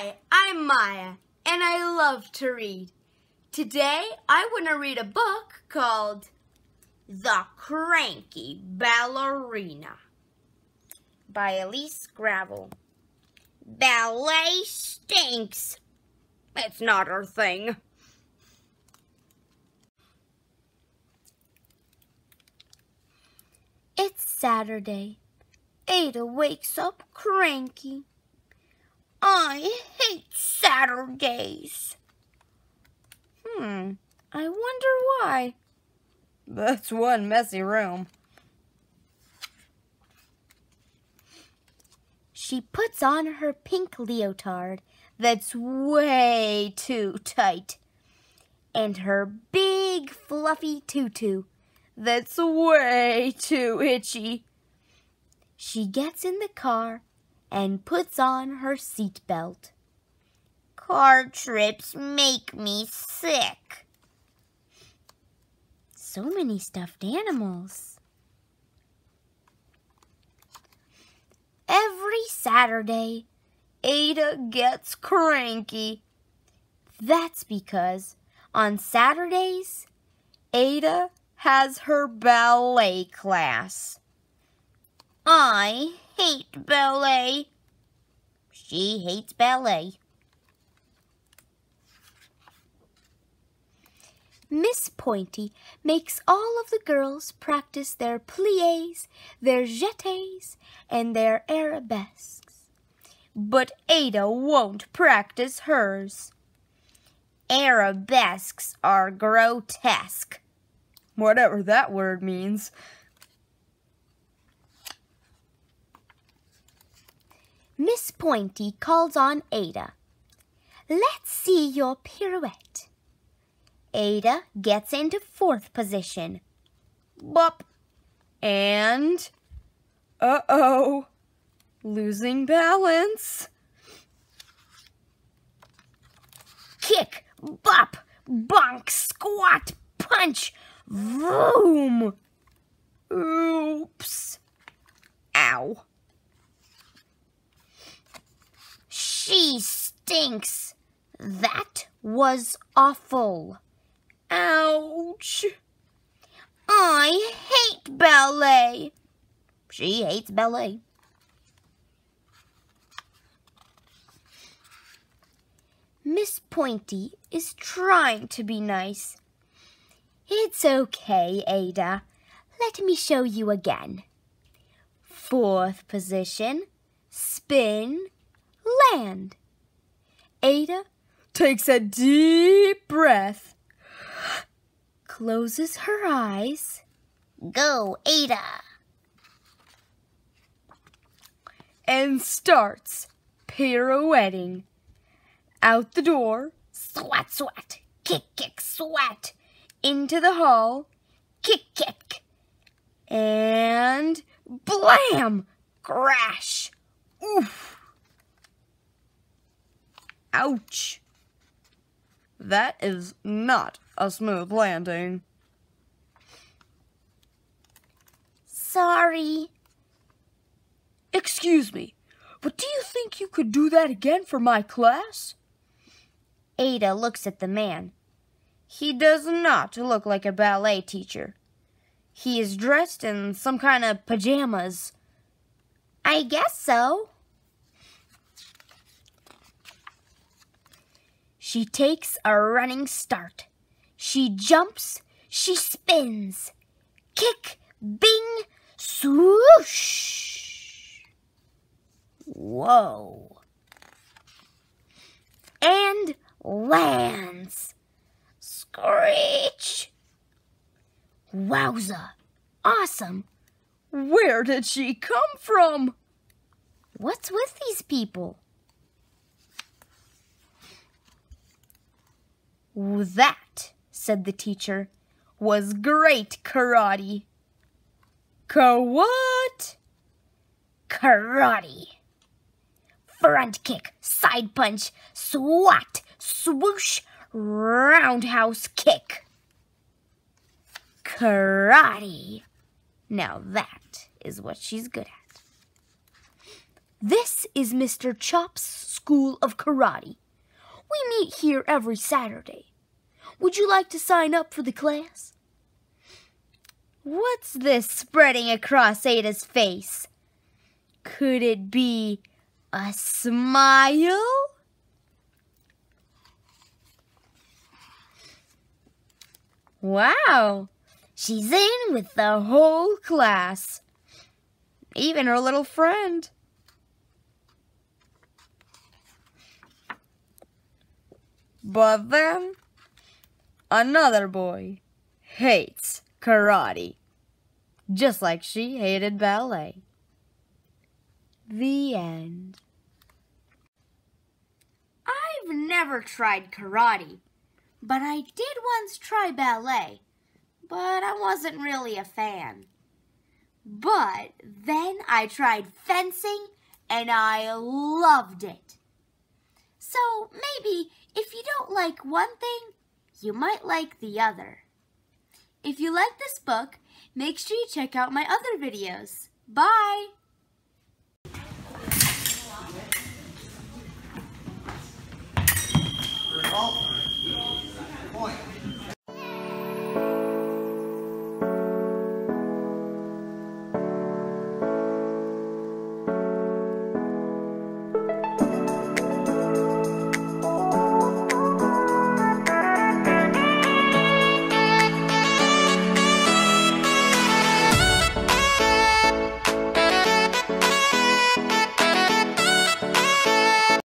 Hi, I'm Maya, and I love to read. Today, I want to read a book called The Cranky Ballerina by Elise Gravel. Ballet stinks. It's not her thing. It's Saturday. Ada wakes up cranky. I hate Saturdays. Hmm, I wonder why. That's one messy room. She puts on her pink leotard that's way too tight and her big fluffy tutu that's way too itchy. She gets in the car and puts on her seatbelt. Car trips make me sick. So many stuffed animals. Every Saturday, Ada gets cranky. That's because on Saturdays, Ada has her ballet class. I hate ballet. She hates ballet. Miss Pointy makes all of the girls practice their pliés, their jetés, and their arabesques. But Ada won't practice hers. Arabesques are grotesque. Whatever that word means. Miss Pointy calls on Ada. Let's see your pirouette. Ada gets into fourth position. Bop. And... Uh-oh. Losing balance. Kick, bop, bonk, squat, punch, vroom. Oops. Ow. She stinks. That was awful. Ouch. I hate ballet. She hates ballet. Miss Pointy is trying to be nice. It's okay, Ada. Let me show you again. Fourth position, spin, land. Ada Takes a deep breath. Closes her eyes. Go, Ada. And starts pirouetting. Out the door. Swat, swat. Kick, kick, swat. Into the hall. Kick, kick. And blam! Crash. Oof! Ouch! That is not a smooth landing. Sorry. Excuse me, but do you think you could do that again for my class? Ada looks at the man. He does not look like a ballet teacher. He is dressed in some kind of pajamas. I guess so. She takes a running start. She jumps, she spins. Kick, bing, swoosh. Whoa. And lands. Screech! Wowza! Awesome! Where did she come from? What's with these people? That, said the teacher, was great karate. Ka what? Karate. Front kick, side punch, swat, swoosh, roundhouse kick. Karate. Now that is what she's good at. This is Mr. Chop's School of Karate. We meet here every Saturday. Would you like to sign up for the class? What's this spreading across Ada's face? Could it be a smile? Wow, she's in with the whole class. Even her little friend. But then, another boy hates karate, just like she hated ballet. The end. I've never tried karate, but I did once try ballet, but I wasn't really a fan. But then I tried fencing and I loved it. So maybe if you don't like one thing, you might like the other. If you like this book, make sure you check out my other videos. Bye! All